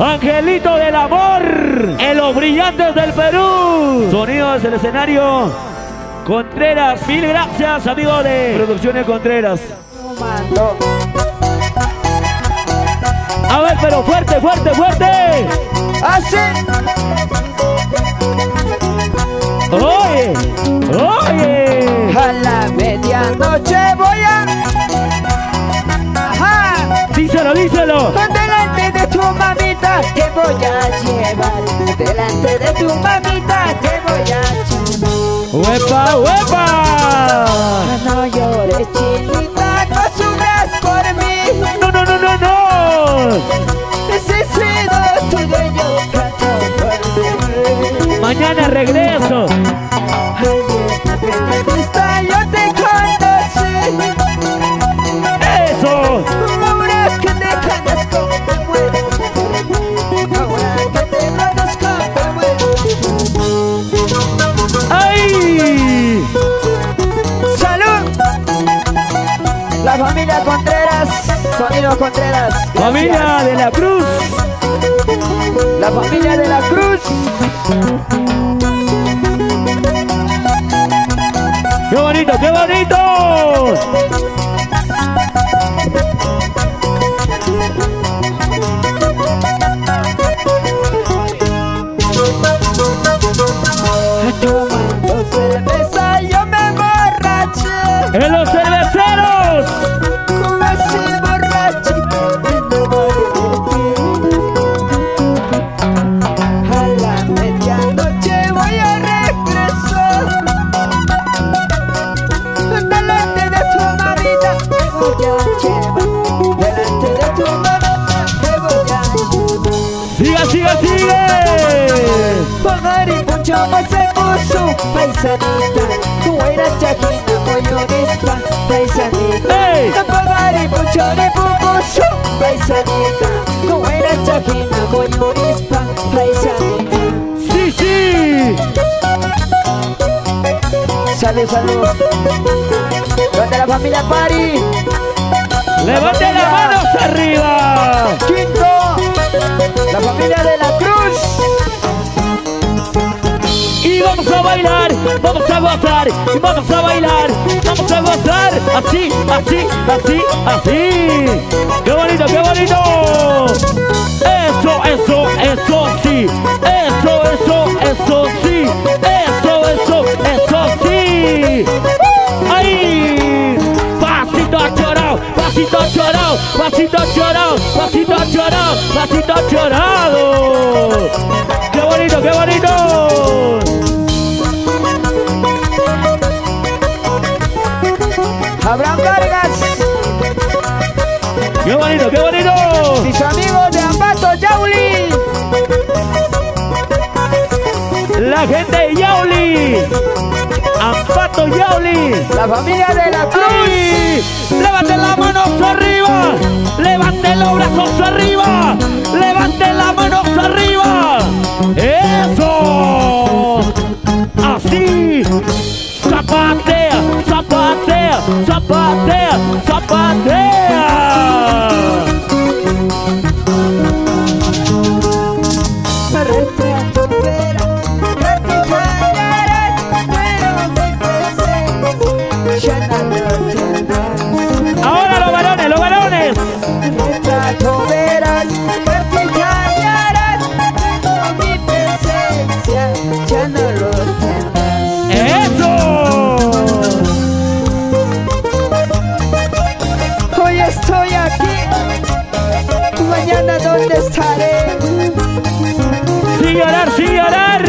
Angelito del Amor, en los brillantes del Perú. Sonidos del escenario. Contreras, mil gracias, amigo de Producciones Contreras. A ver, pero fuerte, fuerte, fuerte. Así. Voy a llevar. Delante de tu mamita te voy a llevar. ¡Huepa, huepa! No llores, chinita, no sufras por mí. No, no, no, no, no. Ese sido tu dueño. Mañana regreso. Contreras. gracias. Familia de la Cruz. La familia de la Cruz. ¡Qué bonito, qué bonito! Paisanita. Tú eras chajina, moyorista, paisanita. ¡Ey! Pagar y mucho le puso paisanita. Tú eras chajina, moyorista, paisanita. ¡Sí, sí! Salud, salud. Donde la familia Pari. ¡Levante las manos arriba! Quinto. La familia de la Cruz. Vamos a bailar, vamos a gozar, y vamos a bailar, vamos a gozar, así, así, así, así. ¡Qué bonito, qué bonito! Eso, eso, eso sí, eso, eso, eso sí, eso, eso, eso sí. ¡Ay! Pasito chorado, pasito chorado, pasito chorado, pasito chorado, pasito chorado. ¡Qué bonito, qué bonito! Bonito, qué bonito! Mis amigos de Ambato Yauli. La gente de Yauli. Ampato Yauli. La familia de la Cruz. ¡Ay! ¡Levanten las manos arriba! ¡Levanten los brazos arriba! ¡Levanten las manos arriba! ¡Eso! ¡Así! ¡Zapatea! ¡Zapatea! ¡Zapatea! ¡Zapatea! Estoy aquí, mañana dónde estaré. ¡Sin llorar, sin llorar!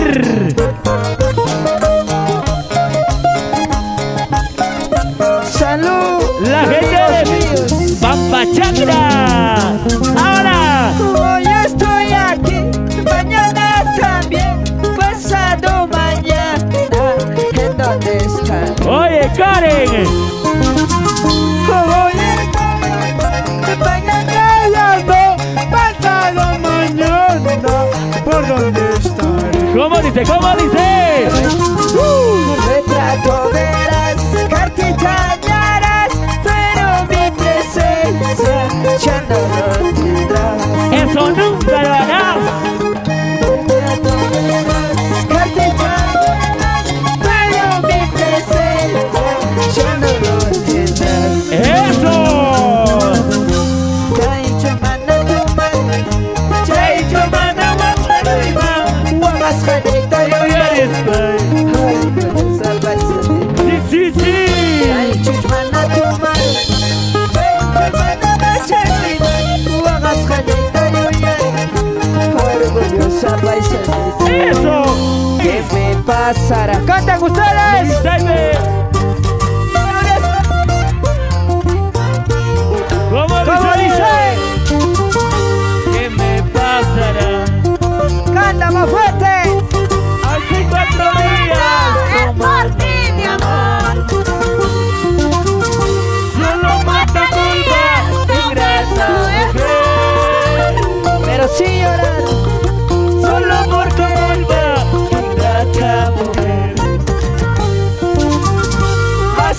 Salud. La gente de ¿cómo dice? ¿Cómo dice?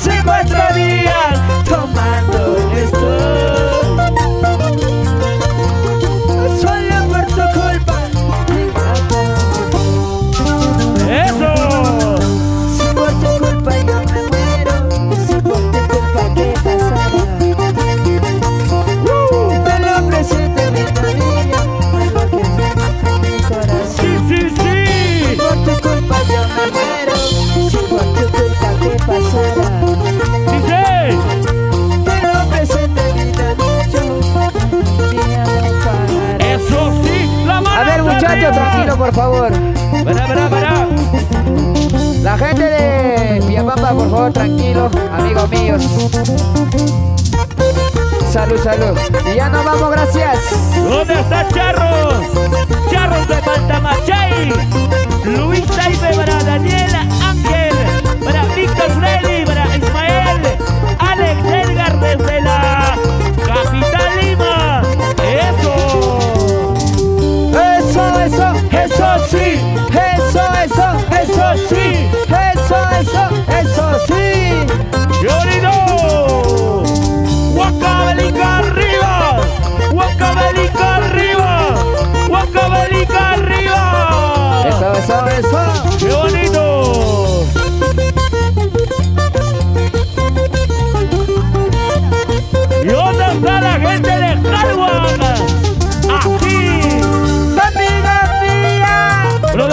Hace cuatro días tomando estoy. Solo por tu culpa. Eso. Si por tu culpa yo me muero. Si por tu culpa qué pasará. Te lo presente mi niña. Algo que me mi corazón. Sí, sí, Si sí. por tu culpa yo me muero. Si por tu culpa qué pasará. Tranquilo por favor. Verá, verá, verá. La gente de Villapampa, por favor, tranquilo, amigos míos. Salud, salud. Y ya nos vamos, gracias. ¿Dónde está Charro? Charro de Paltamachay. Luis Jaime para Daniela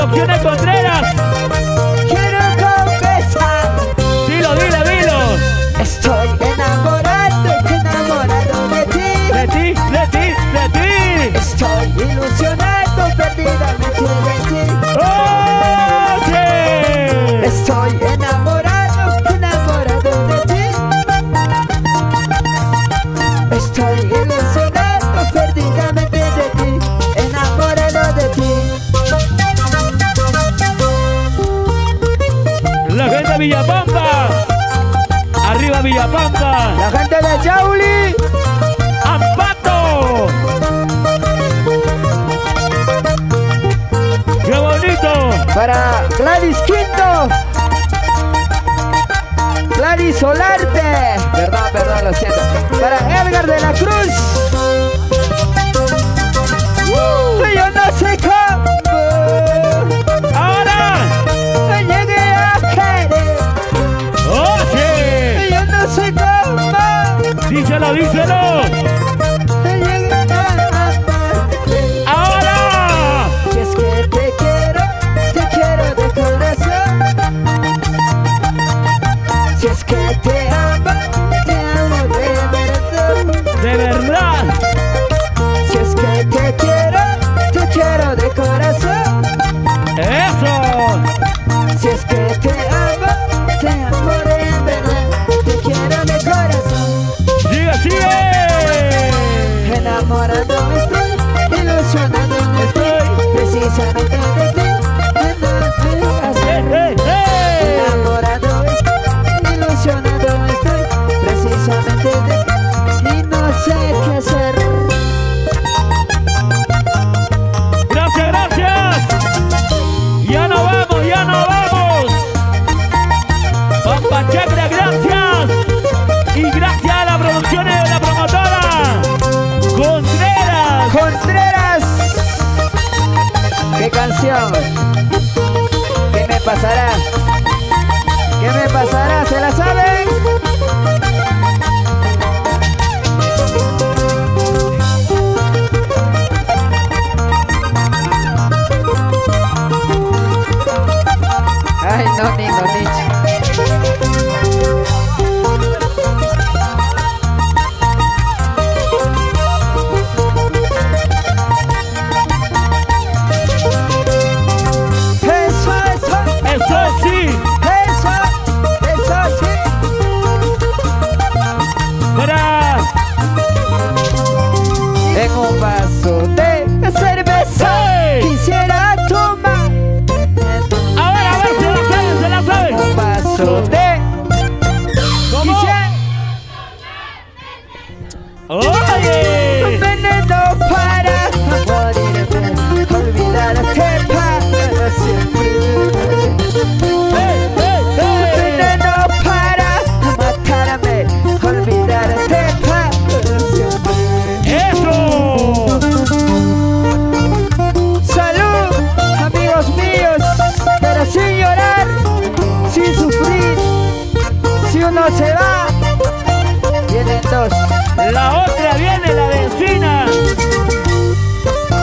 Producciones Contreras. quiero confesar. Dilo, dilo, dilo. Estoy enamorado, enamorado de ti. De ti, de ti, de ti. Estoy ilusionado perdidamente de ti. ¡Oye! Estoy Para Gladys Quinto. Gladys Solarte. Perdón, perdón, lo siento. Para Edgar de la Cruz. Que yo no sé cómo ¡Ahora! me llegué a querer. ¡Oye! Que yo no sé cómo ¡Díselo, díselo! Estoy, precisamente ¿Qué me pasará? ¿Qué me pasará? ¿Se la saben?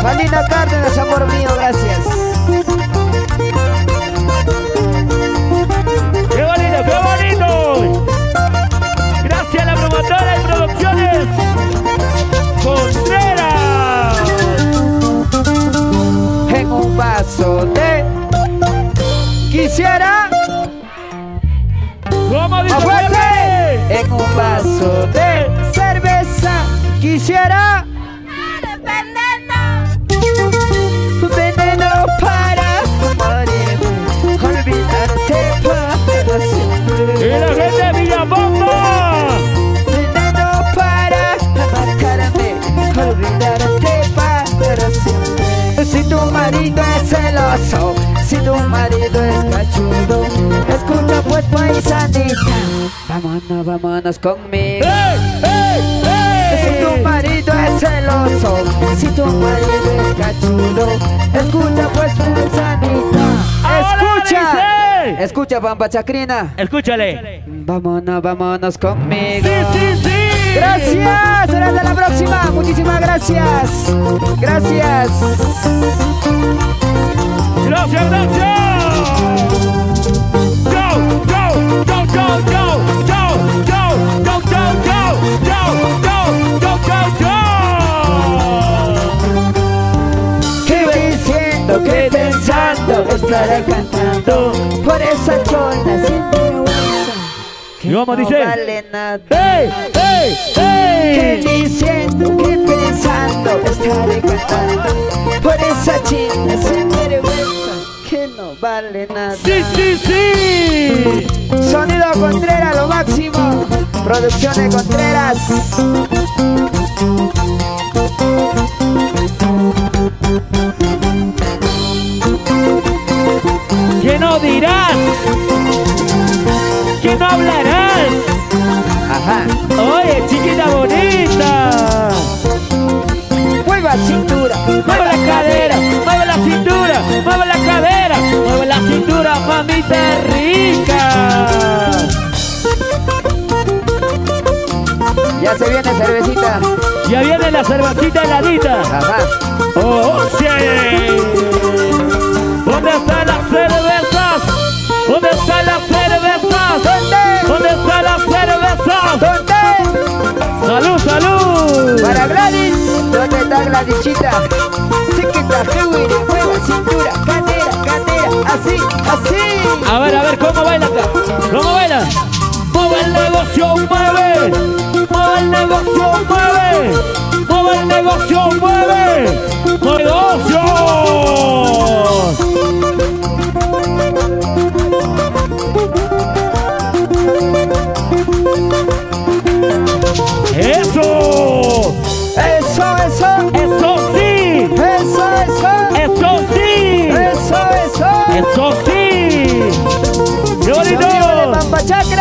Malina Cárdenas, amor mío, gracias. ¡Qué bonito, qué bonito! Gracias a la promotora y producciones. Contreras. En un vaso de quisiera ¿Cómo dice? En un vaso de cerveza quisiera si tu marido es cachudo, escucha pues paisanita, vámonos, vámonos conmigo. ¡Ey, ey, Si tu marido es celoso, si tu marido es cachudo, escucha pues paisanita. Escucha, escucha Pampa Chacrina. Escúchale. Vámonos, vámonos conmigo. Sí, sí, sí. Gracias, será hasta la próxima. Muchísimas gracias. Gracias. Gracias, gracias. Go, go, go, go, go, go, go, go, go, go, go, go, go, go, go. ¿Qué diciendo? ¿Qué pensando? Estaré cantando por esa sin vergüenza. Que ¿Y no dice? ¡Ey, ey, ¿Qué ey! diciendo? ¿Qué pensando? Estaré cantando por esa china. Que no vale nada. Sí, sí, sí. Sonido Contreras, lo máximo. Producciones Contreras. ¿Qué no dirás? ¿Qué no hablarás? Ajá. Oye, chiquita bonita. Mueva cintura. Mueve la cadera, mueve la cadera, mueve la cintura, mamita rica. Ya se viene cervecita. Ya viene la cervecita heladita. Ajá. ¡Oh, sí! ¿Dónde están las cervezas? ¿Dónde están las cervezas? ¿Dónde? ¿Dónde están las cervezas? ¿Dónde? ¡Salud, salud! Para Gladys. ¿Dónde está Gladysita? Chiquita, Hewitt, mueva cintura, cadera, cadera, así, así. A ver, a ver, ¿cómo baila Check